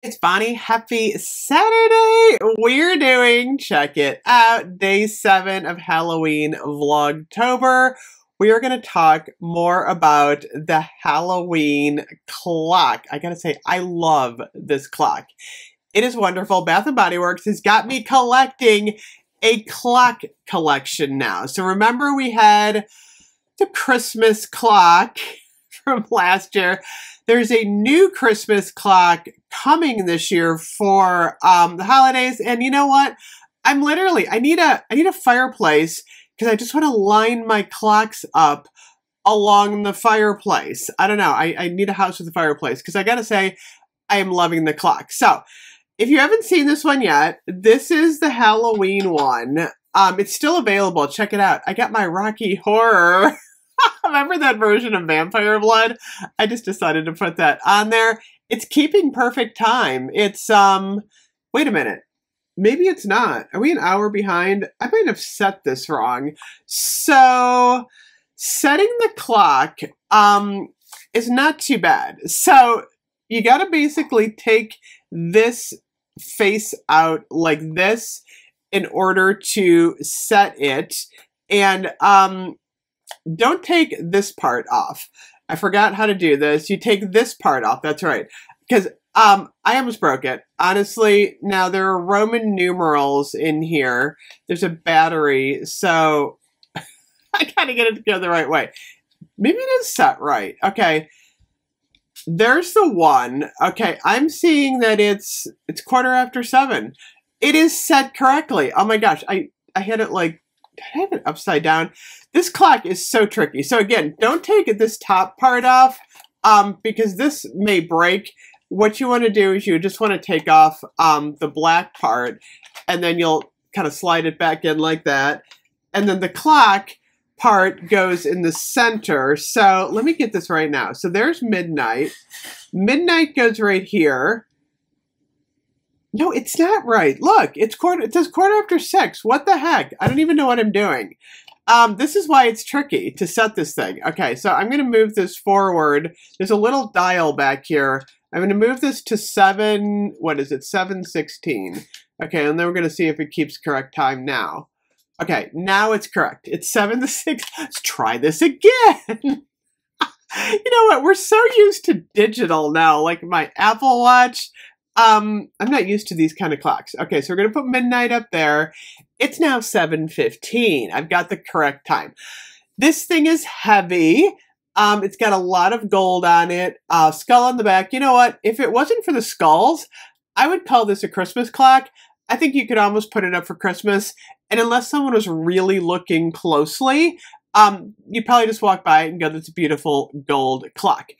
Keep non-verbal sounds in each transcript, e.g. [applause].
It's Bonnie. Happy Saturday. We're doing, check it out, day seven of Halloween Vlogtober. We are going to talk more about the Halloween clock. I gotta say, I love this clock. It is wonderful. Bath & Body Works has got me collecting a clock collection now. So remember we had the Christmas clock from last year. There's a new Christmas clock coming this year for um, the holidays, and you know what? I'm literally I need a I need a fireplace because I just want to line my clocks up along the fireplace. I don't know. I, I need a house with a fireplace because I gotta say I am loving the clock. So if you haven't seen this one yet, this is the Halloween one. Um, it's still available. Check it out. I got my Rocky Horror [laughs] Remember that version of Vampire Blood? I just decided to put that on there. It's keeping perfect time. It's, um, wait a minute. Maybe it's not. Are we an hour behind? I might have set this wrong. So, setting the clock, um, is not too bad. So, you gotta basically take this face out like this in order to set it. And, um, don't take this part off. I forgot how to do this. You take this part off. That's right. Because um, I almost broke it. Honestly, now there are Roman numerals in here. There's a battery, so [laughs] I gotta get it together the right way. Maybe it is set right. Okay. There's the one. Okay, I'm seeing that it's it's quarter after seven. It is set correctly. Oh my gosh, I I had it like I have it upside down. This clock is so tricky. So again, don't take this top part off um, because this may break. What you want to do is you just want to take off um, the black part and then you'll kind of slide it back in like that. And then the clock part goes in the center. So let me get this right now. So there's midnight. Midnight goes right here. No, it's not right. Look, it's quarter. It says quarter after six. What the heck? I don't even know what I'm doing. Um, this is why it's tricky to set this thing. Okay, so I'm going to move this forward. There's a little dial back here. I'm going to move this to 7, what is it, 716. Okay, and then we're going to see if it keeps correct time now. Okay, now it's correct. It's 7 to 6. Let's try this again. [laughs] you know what? We're so used to digital now, like my Apple Watch. Um, I'm not used to these kind of clocks. Okay, so we're to put midnight up there. It's now 7.15. I've got the correct time. This thing is heavy. Um, it's got a lot of gold on it. Uh, skull on the back. You know what? If it wasn't for the skulls, I would call this a Christmas clock. I think you could almost put it up for Christmas. And unless someone was really looking closely, um, you'd probably just walk by it and go, that's a beautiful gold clock.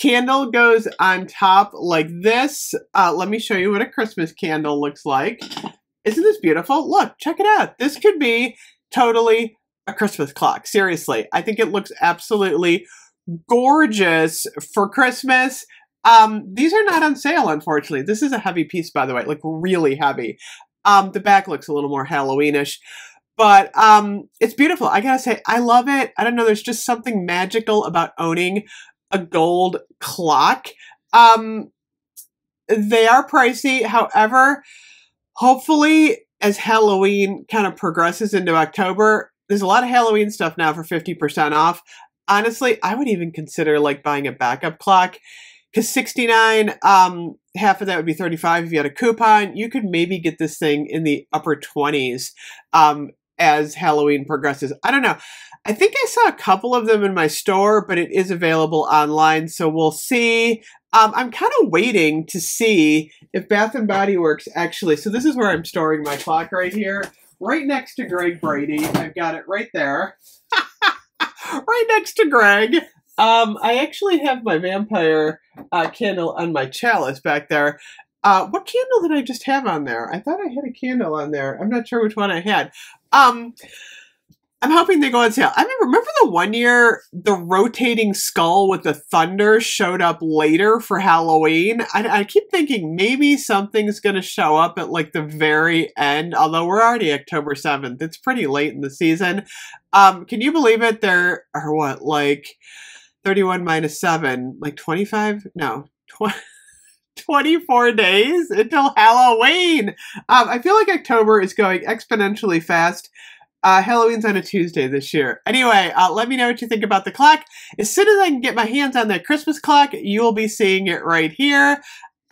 Candle goes on top like this. Uh, let me show you what a Christmas candle looks like. Isn't this beautiful? Look, check it out. This could be totally a Christmas clock. Seriously, I think it looks absolutely gorgeous for Christmas. Um, these are not on sale, unfortunately. This is a heavy piece, by the way, like really heavy. Um, the back looks a little more Halloweenish, but um, it's beautiful. I gotta say, I love it. I don't know. There's just something magical about owning a gold clock. Um, they are pricey. However, hopefully, as Halloween kind of progresses into October, there's a lot of Halloween stuff now for 50% off. Honestly, I would even consider like buying a backup clock because 69 um half of that would be 35 if you had a coupon you could maybe get this thing in the upper 20s um as halloween progresses i don't know I think I saw a couple of them in my store, but it is available online, so we'll see. Um, I'm kind of waiting to see if Bath and Body Works actually. So this is where I'm storing my clock right here, right next to Greg Brady. I've got it right there, [laughs] right next to Greg. Um, I actually have my vampire uh, candle on my chalice back there. Uh, what candle did I just have on there? I thought I had a candle on there. I'm not sure which one I had. Um, I'm hoping they go on sale. I mean, remember the one year the rotating skull with the thunder showed up later for Halloween? I, I keep thinking maybe something's going to show up at like the very end, although we're already October 7th. It's pretty late in the season. Um, can you believe it? There are what, like 31 minus 7, like 25? No, 20. 24 days until Halloween. Um, I feel like October is going exponentially fast. Uh, Halloween's on a Tuesday this year. Anyway, uh, let me know what you think about the clock. As soon as I can get my hands on that Christmas clock, you will be seeing it right here.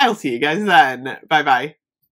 I'll see you guys then. Bye bye.